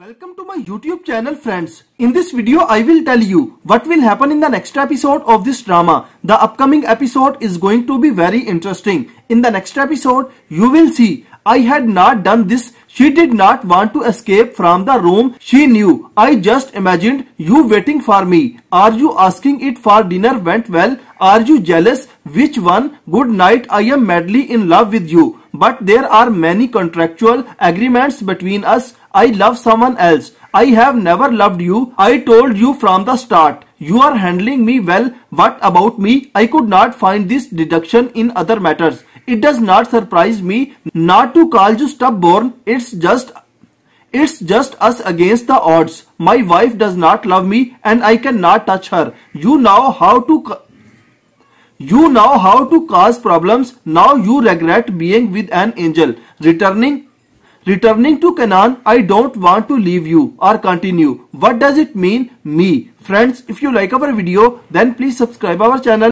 Welcome to my YouTube channel friends. In this video I will tell you what will happen in the next episode of this drama. The upcoming episode is going to be very interesting. In the next episode you will see I had not done this. She did not want to escape from the room. She knew. I just imagined you waiting for me. Are you asking it for dinner went well? Are you jealous? Which one? Good night. I am madly in love with you. But there are many contractual agreements between us. I love someone else. I have never loved you. I told you from the start. You are handling me well. What about me? I could not find this deduction in other matters. It does not surprise me not to call you stubborn. It's just it's just us against the odds. My wife does not love me and I cannot touch her. You know how to you know how to cause problems. Now you regret being with an angel. Returning Returning to Canaan, I don't want to leave you or continue. What does it mean? Me. Friends, if you like our video, then please subscribe our channel.